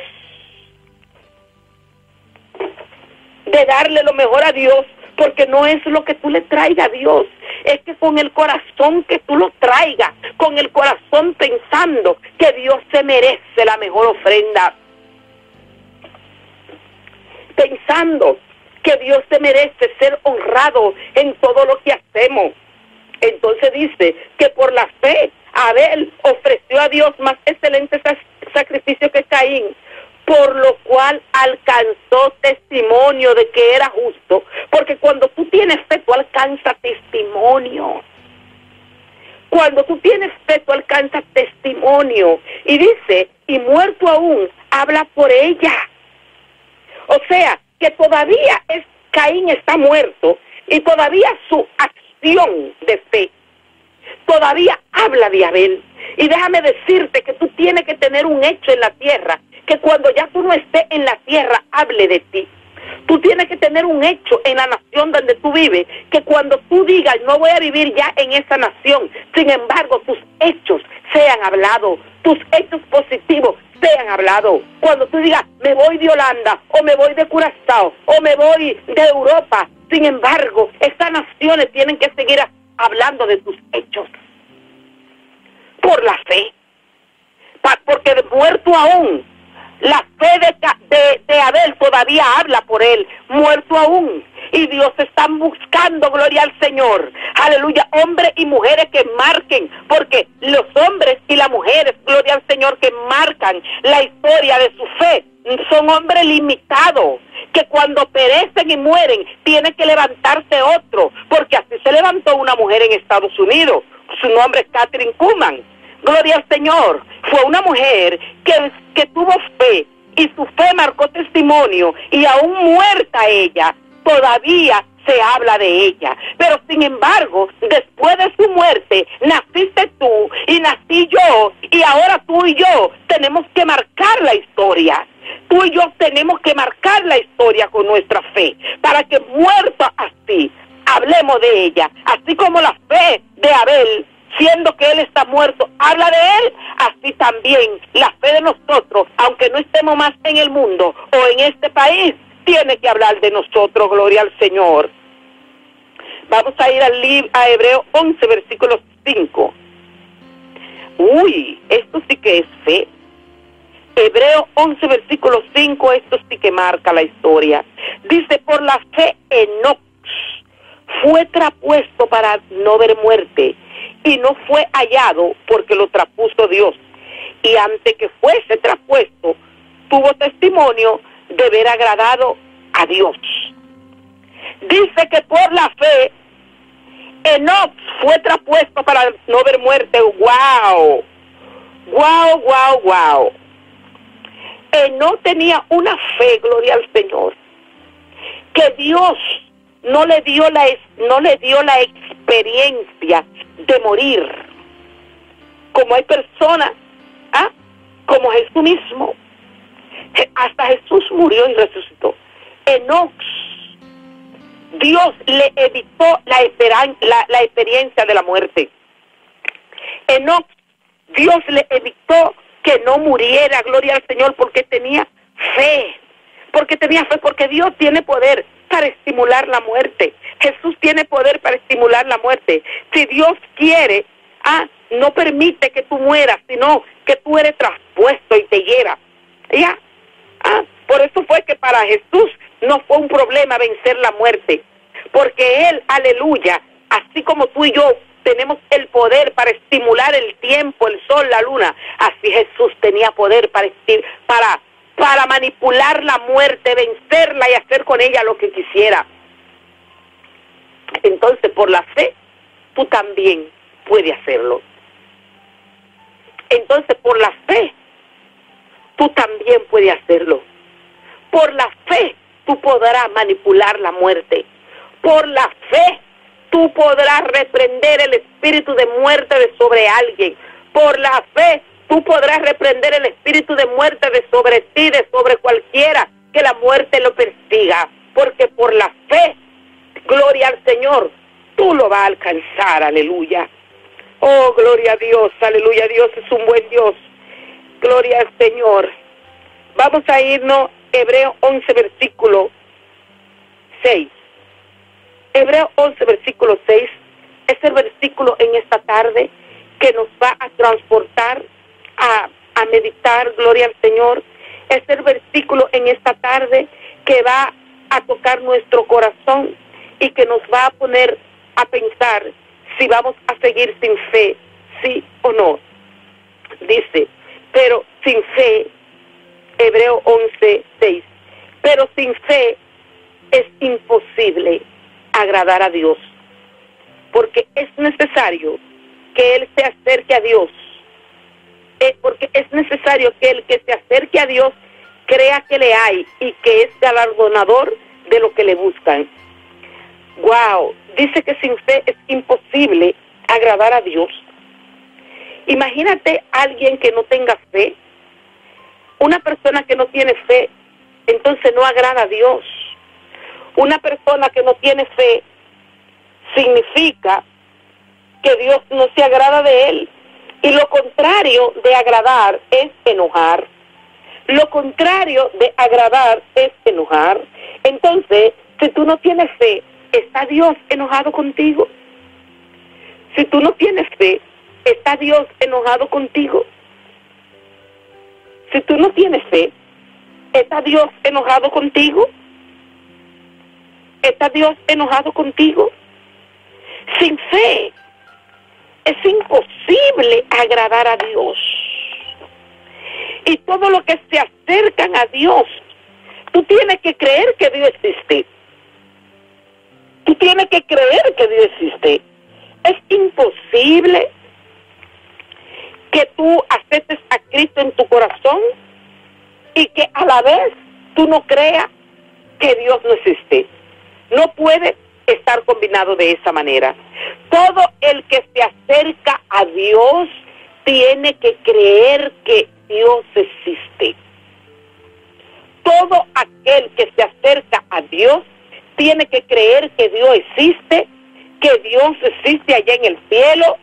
De darle lo mejor a Dios, porque no es lo que tú le traigas a Dios, es que con el corazón que tú lo traigas, con el corazón pensando que Dios se merece la mejor ofrenda. Pensando que Dios se merece ser honrado en todo lo que hacemos. Entonces dice que por la fe Abel ofreció a Dios más excelente sacrificio que Caín, por lo cual alcanzó testimonio de que era justo. Porque cuando tú tienes fe, tú alcanzas testimonio. Cuando tú tienes fe, tú alcanzas testimonio. Y dice, y muerto aún, habla por ella. O sea, que todavía es, Caín está muerto y todavía su acción de fe todavía habla de Abel. Y déjame decirte que tú tienes que tener un hecho en la tierra, que cuando ya tú no estés en la tierra, hable de ti. Tú tienes que tener un hecho en la nación donde tú vives, que cuando tú digas, no voy a vivir ya en esa nación, sin embargo, tus hechos sean hablados, tus hechos positivos sean hablados. Cuando tú digas, me voy de Holanda, o me voy de Curazao, o me voy de Europa, sin embargo, estas naciones tienen que seguir hablando de tus hechos. Por la fe. porque muerto aún, la fe de, de, Abel todavía habla por él, muerto aún. Y Dios está buscando, gloria al Señor. Aleluya, hombres y mujeres que marquen, porque los hombres y las mujeres, gloria al Señor, que marcan la historia de su fe, son hombres limitados que cuando perecen y mueren tiene que levantarse otro, porque así se levantó una mujer en Estados Unidos, su nombre es Catherine Kuhlman. Gloria al Señor. Fue una mujer que, que tuvo fe y su fe marcó testimonio y aún muerta ella, todavía se habla de ella. Pero sin embargo, después de su muerte, naciste tú y nací yo y ahora tú y yo tenemos que marcar la historia. Tú y yo tenemos que marcar la historia con nuestra fe para que muerta así hablemos de ella. Así como la fe de Abel siendo que Él está muerto, habla de Él, así también la fe de nosotros, aunque no estemos más en el mundo o en este país, tiene que hablar de nosotros, gloria al Señor. Vamos a ir al libro, a Hebreo 11, versículo 5. Uy, esto sí que es fe. Hebreo 11, versículo 5, esto sí que marca la historia. Dice, por la fe Enox fue trapuesto para no ver muerte y no fue hallado porque lo trapuso Dios. Y antes que fuese trapuesto, tuvo testimonio de haber agradado a Dios. Dice que por la fe, Enoch fue trapuesto para no ver muerte. ¡Wow! ¡Wow, wow, wow! no tenía una fe, gloria al Señor, que Dios no le dio la no le dio la experiencia de morir. Como hay personas, ¿ah? como Jesús mismo, hasta Jesús murió y resucitó. Enox, Dios le evitó la, la, la experiencia de la muerte. Enox, Dios le evitó que no muriera, gloria al Señor, porque tenía fe. Porque tenía fe, porque Dios tiene poder para estimular la muerte. Jesús tiene poder para estimular la muerte. Si Dios quiere, ah, no permite que tú mueras, sino que tú eres traspuesto y te hiera. ¿Ya? Ah, por eso fue que para Jesús no fue un problema vencer la muerte. Porque Él, aleluya, así como tú y yo tenemos el poder para estimular el tiempo, el sol, la luna. Así Jesús tenía poder para, para, para manipular la muerte, vencerla y hacer con ella lo que quisiera. Entonces, por la fe, tú también puedes hacerlo. Entonces, por la fe, tú también puedes hacerlo. Por la fe, tú podrás manipular la muerte. Por la fe, tú podrás reprender el espíritu de muerte de sobre alguien. Por la fe, tú podrás reprender el espíritu de muerte de sobre ti, de sobre cualquiera que la muerte lo persiga. Porque por la fe, gloria al Señor, tú lo vas a alcanzar, aleluya. Oh, gloria a Dios, aleluya, Dios es un buen Dios. Gloria al Señor. Vamos a irnos, Hebreo 11, versículo 6. Hebreo 11, versículo 6, es el versículo en esta tarde que nos va a transportar a, meditar, gloria al Señor. Es el versículo en esta tarde que va a tocar nuestro corazón y que nos va a poner a pensar si vamos a seguir sin fe, sí o no. Dice, pero sin fe, Hebreo 11, 6, pero sin fe es imposible agradar a Dios, porque es necesario que Él se acerque a Dios, eh, porque es necesario que el que se acerque a Dios crea que le hay y que es galardonador de lo que le buscan. Wow, dice que sin fe es imposible agradar a Dios. Imagínate alguien que no tenga fe, una persona que no tiene fe, entonces no agrada a Dios. Una persona que no tiene fe significa que Dios no se agrada de él. Y lo contrario de agradar es enojar. Lo contrario de agradar es enojar. Entonces, si tú no tienes fe, ¿está Dios enojado contigo? Si tú no tienes fe, ¿está Dios enojado contigo? Si tú no tienes fe, ¿está Dios enojado contigo? ¿Está Dios enojado contigo? Sin fe es imposible agradar a Dios. Y todo lo que se acercan a Dios, tú tienes que creer que Dios existe. Tú tienes que creer que Dios existe. Es imposible que tú aceptes a Cristo en tu corazón y que a la vez tú no creas que Dios no existe. No puede estar combinado de esa manera. Todo el que se acerca a Dios tiene que creer que Dios existe. Todo aquel que se acerca a Dios tiene que creer que Dios existe, que Dios existe allá en el cielo,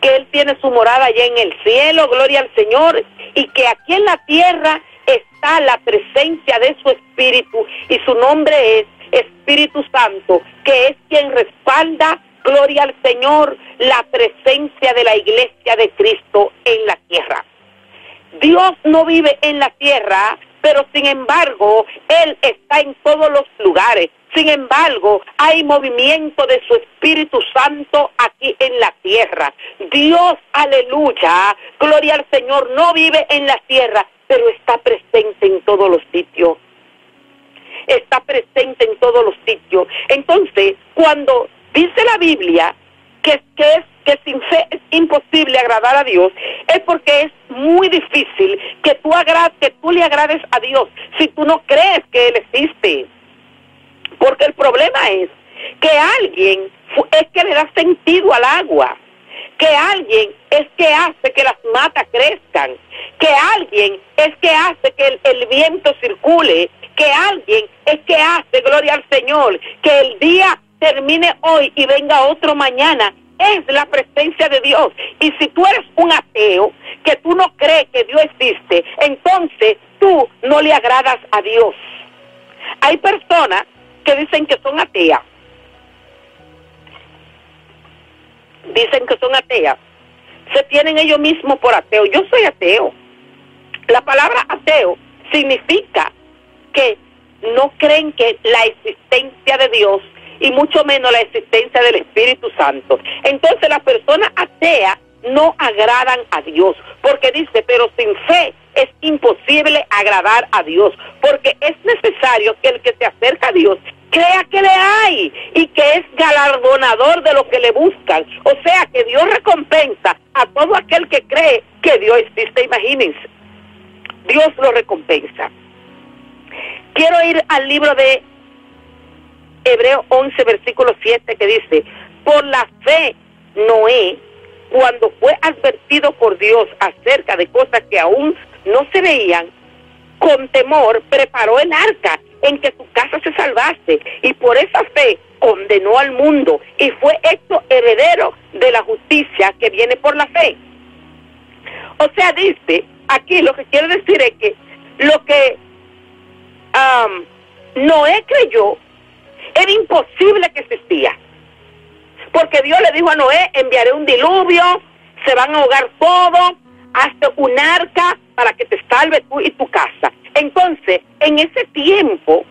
que Él tiene su morada allá en el cielo, gloria al Señor, y que aquí en la tierra está la presencia de su Espíritu y su nombre es Espíritu Santo, que es quien respalda, gloria al Señor, la presencia de la iglesia de Cristo en la tierra. Dios no vive en la tierra, pero sin embargo, Él está en todos los lugares. Sin embargo, hay movimiento de su Espíritu Santo aquí en la tierra. Dios, aleluya, gloria al Señor, no vive en la tierra, pero está presente en todos los sitios está presente en todos los sitios. Entonces, cuando dice la Biblia que, que, es, que sin fe es imposible agradar a Dios, es porque es muy difícil que tú, que tú le agrades a Dios si tú no crees que Él existe. Porque el problema es que alguien es que le da sentido al agua que alguien es que hace que las matas crezcan, que alguien es que hace que el, el, viento circule, que alguien es que hace, gloria al Señor, que el día termine hoy y venga otro mañana. Es la presencia de Dios. Y si tú eres un ateo, que tú no crees que Dios existe, entonces tú no le agradas a Dios. Hay personas que dicen que son ateas. Dicen que son ateas. Se tienen ellos mismos por ateo. Yo soy ateo. La palabra ateo significa que no creen que la existencia de Dios y mucho menos la existencia del Espíritu Santo. Entonces las personas ateas no agradan a Dios, porque dice, pero sin fe es imposible agradar a Dios, porque es necesario que el que se acerca a Dios crea que le hay y que es galardonador de lo que le buscan. O sea, que Dios recompensa a todo aquel que cree que Dios existe, imagínense. Dios lo recompensa. Quiero ir al libro de Hebreo 11, versículo 7, que dice, por la fe Noé, cuando fue advertido por Dios acerca de cosas que aún no se veían, con temor preparó el arca en que su casa se salvase y por esa fe condenó al mundo y fue hecho heredero de la justicia que viene por la fe. O sea, dice, aquí lo que quiere decir es que lo que Noé creyó, era imposible que existía. Porque Dios le dijo a Noé, enviaré un diluvio, se van a ahogar todos, hazte un arca para que te salve tú y tu casa. Entonces, en ese tiempo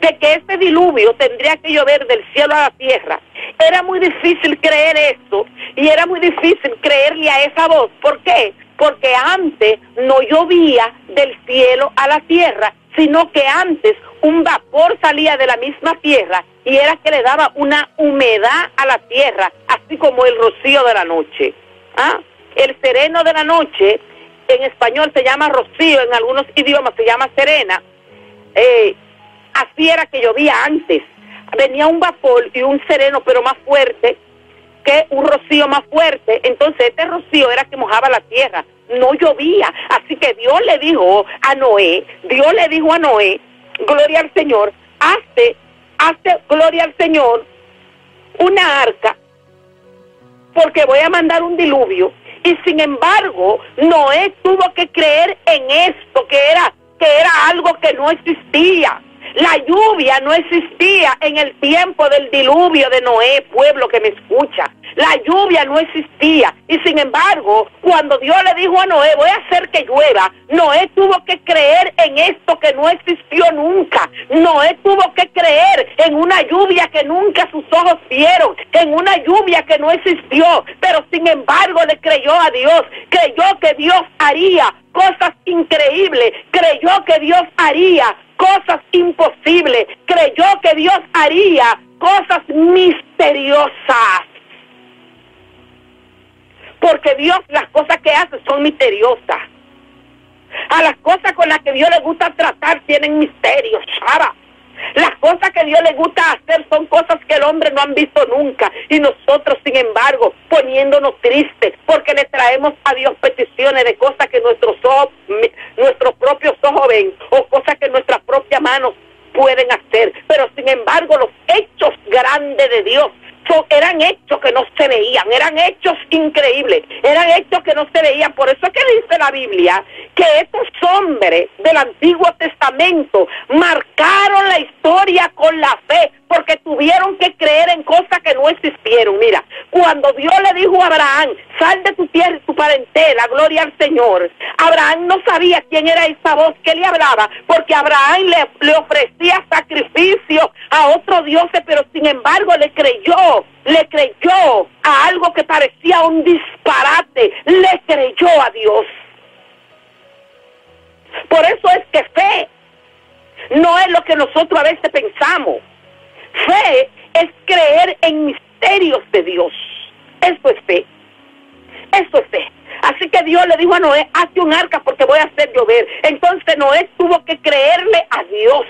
de que ese diluvio tendría que llover del cielo a la tierra era muy difícil creer eso y era muy difícil creerle a esa voz. ¿Por qué? Porque antes no llovía del cielo a la tierra, sino que antes un vapor salía de la misma tierra y era que le daba una humedad a la tierra, así como el rocío de la noche. ¿Ah? El sereno de la noche, en español se llama rocío, en algunos idiomas se llama serena. Eh, así era que llovía antes. Venía un vapor y un sereno, pero más fuerte, que un rocío más fuerte. Entonces este rocío era que mojaba la tierra. No llovía. Así que Dios le dijo a Noé, Dios le dijo a Noé, gloria al Señor, hazte, hazte, gloria al Señor, una arca, porque voy a mandar un diluvio. Y sin embargo, Noé tuvo que creer en esto, que era, que era algo que no existía. La lluvia no existía en el tiempo del diluvio de Noé, pueblo que me escucha. La lluvia no existía. Y sin embargo, cuando Dios le dijo a Noé, voy a hacer que llueva, Noé tuvo que creer en esto que no existió nunca. Noé tuvo que creer en una lluvia que nunca sus ojos vieron, en una lluvia que no existió. Pero sin embargo le creyó a Dios, creyó que Dios haría cosas increíbles, creyó que Dios haría cosas imposibles, creyó que Dios haría cosas misteriosas. Porque Dios las cosas que hace son misteriosas. A las cosas con las que Dios le gusta tratar tienen misterios, Shara. Las cosas que Dios le gusta hacer son cosas que el hombre no han visto nunca. Y nosotros, sin embargo, poniéndonos tristes porque le traemos a Dios peticiones de cosas que nuestros ojos, nuestros propios ojos ven o cosas que nuestras propias manos pueden hacer. Pero sin embargo, los hechos grandes de Dios eran hechos que no se veían, eran hechos increíbles, eran hechos que no se veían. Por eso es que dice la Biblia que estos hombres del Antiguo Testamento marcaron la historia con la fe, porque tuvieron que creer en cosas que no existieron. Mira, cuando Dios le dijo a Abraham, sal de tu tierra y tu parentela, gloria al Señor, Abraham no sabía quién era esa voz que le hablaba, porque Abraham le, le ofrecía sacrificio a otro dios, pero sin embargo le creyó, le creyó a algo que parecía un disparate, le creyó a Dios. Por eso es que fe no es lo que nosotros a veces pensamos. Fe es creer en misterios de Dios. Eso es fe. Eso es fe. Así que Dios le dijo a Noé, hazte un arca porque voy a hacer llover. Entonces Noé tuvo que creerle a Dios.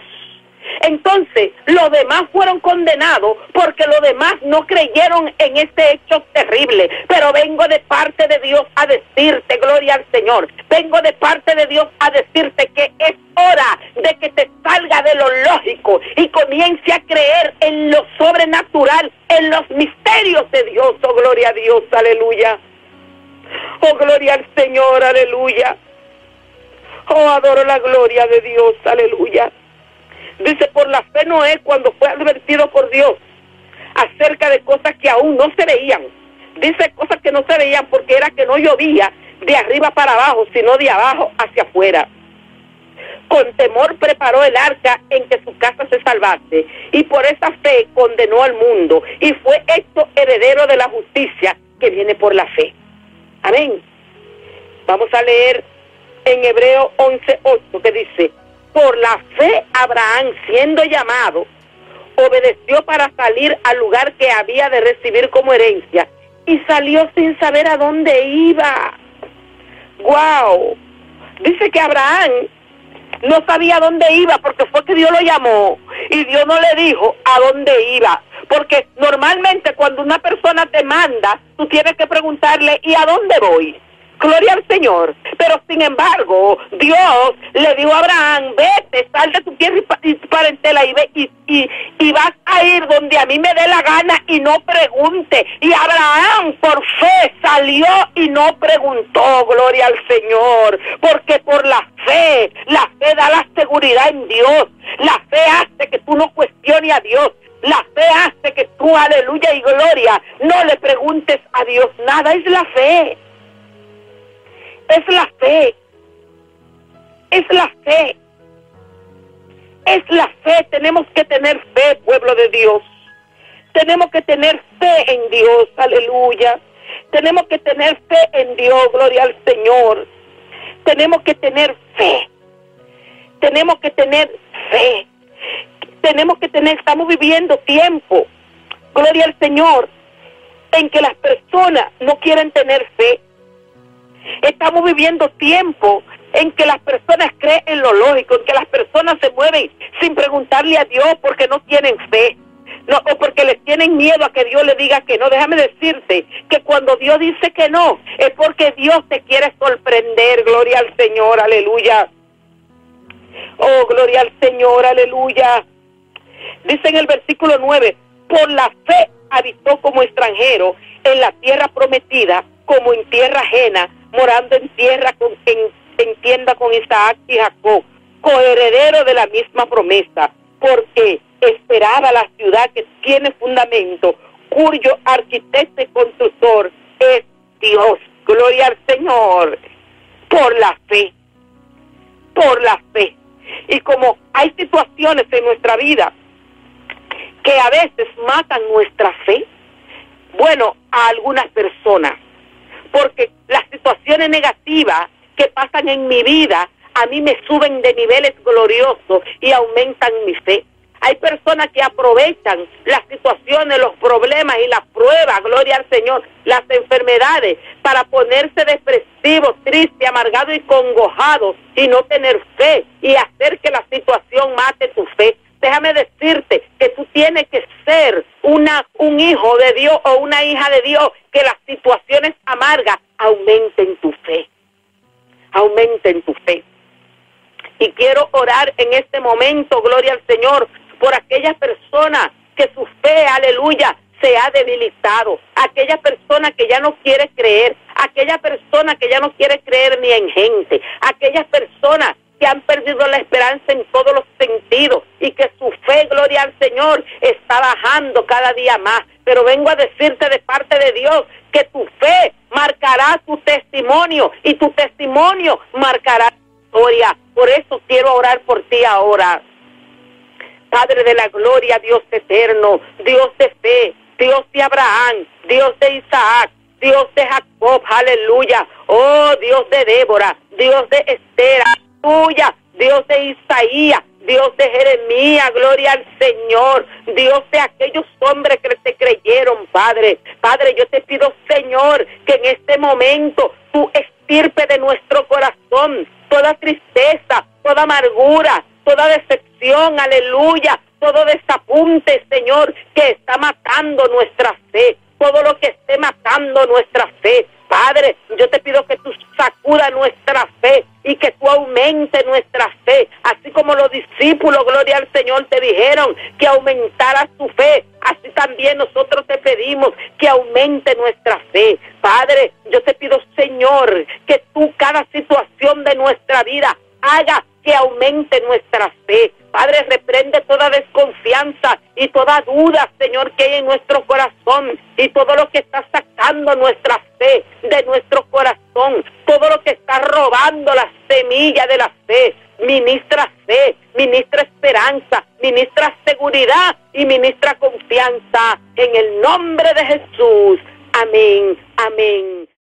Entonces, los demás fueron condenados porque los demás no creyeron en este hecho terrible. Pero vengo de parte de Dios a decirte, gloria al Señor, vengo de parte de Dios a decirte que es hora de que te salga de lo lógico y comience a creer en lo sobrenatural, en los misterios de Dios. Oh, gloria a Dios, aleluya. Oh, gloria al Señor, aleluya. Oh, adoro la gloria de Dios, aleluya. Dice, por la fe Noé cuando fue advertido por Dios acerca de cosas que aún no se veían. Dice cosas que no se veían porque era que no llovía de arriba para abajo, sino de abajo hacia afuera. Con temor preparó el arca en que su casa se salvase y por esa fe condenó al mundo y fue hecho heredero de la justicia que viene por la fe. Amén. Vamos a leer en Hebreo 11:8 que dice, por la fe Abraham, siendo llamado, obedeció para salir al lugar que había de recibir como herencia y salió sin saber a dónde iba. ¡Wow! Dice que Abraham no sabía dónde iba porque fue que Dios lo llamó y Dios no le dijo a dónde iba. Porque normalmente cuando una persona te manda, tú tienes que preguntarle, ¿y a dónde voy? Gloria al Señor. Pero sin embargo, Dios le dijo a Abraham, vete, sal de tu tierra y parentela y, ve, y, y, y, vas a ir donde a mí me dé la gana y no pregunte. Y Abraham por fe salió y no preguntó, gloria al Señor. Porque por la fe, la fe da la seguridad en Dios. La fe hace que tú no cuestiones a Dios. La fe hace que tú, aleluya y gloria, no le preguntes a Dios nada. Es la fe. Es la fe. Es la fe. Es la fe. Tenemos que tener fe, pueblo de Dios. Tenemos que tener fe en Dios, aleluya. Tenemos que tener fe en Dios, gloria al Señor. Tenemos que tener fe. Tenemos que tener fe. Tenemos que tener, estamos viviendo tiempo, gloria al Señor, en que las personas no quieren tener fe. Estamos viviendo tiempo en que las personas creen en lo lógico, en que las personas se mueven sin preguntarle a Dios porque no tienen fe. No, o porque les tienen miedo a que Dios le diga que no. Déjame decirte que cuando Dios dice que no, es porque Dios te quiere sorprender. Gloria al Señor, aleluya. Oh, gloria al Señor, aleluya. Dice en el versículo 9, por la fe habitó como extranjero en la tierra prometida, como en tierra ajena, morando en tierra con, en, en tienda con Isaac y Jacob, coheredero de la misma promesa, porque esperaba la ciudad que tiene fundamento, cuyo arquitecto y constructor es Dios. Gloria al Señor. Por la fe. Por la fe. Y como hay situaciones en nuestra vida que a veces matan nuestra fe, bueno, a algunas personas, porque las situaciones negativas que pasan en mi vida a mí me suben de niveles gloriosos y aumentan mi fe. Hay personas que aprovechan las situaciones, los problemas y las pruebas, gloria al Señor, las enfermedades, para ponerse depresivos, tristes, amargados y congojados y no tener fe y hacer que la situación mate tu fe. Déjame decirte que tú tienes que ser una, un hijo de Dios o una hija de Dios, que las situaciones amargas aumenten tu fe. Aumenten tu fe. Y quiero orar en este momento, gloria al Señor, por aquellas personas que su fe, aleluya, se ha debilitado, aquella persona que ya no quiere creer, aquella persona que ya no quiere creer ni en gente, aquellas personas que han perdido la esperanza en todos los sentidos y que su fe, gloria al Señor, está bajando cada día más. Pero vengo a decirte de parte de Dios que tu fe marcará tu testimonio y tu testimonio marcará tu historia. Por eso quiero orar por ti ahora. Padre de la gloria, Dios eterno, Dios de fe, Dios de Abraham, Dios de Isaac, Dios de Jacob, aleluya. Oh, Dios de Débora, Dios de Esther, tuya, Dios de Isaías, Dios de Jeremías, gloria al Señor, Dios de aquellos hombres que te creyeron, Padre. Padre, yo te pido, Señor, que en este momento tú estirpe de nuestro corazón toda tristeza, toda amargura, toda decepción, aleluya, todo desapunte, Señor, que está matando nuestra fe, todo lo que esté matando nuestra fe. Padre, yo te pido que tú sacuda nuestra fe y que tú aumente nuestra fe, así como los discípulos, gloria al Señor, te dijeron que aumentara su fe, así también nosotros te pedimos que aumente nuestra fe. Padre, yo te pido, Señor, que tú cada situación de nuestra vida haga que aumente nuestra fe. Padre, reprende toda desconfianza y toda duda, Señor, que hay en nuestro corazón y todo lo que está sacando nuestra fe de nuestro corazón, todo lo que está robando la semilla de la fe. Ministra fe, ministra esperanza, ministra seguridad y ministra confianza en el nombre de Jesús. Amén, amén.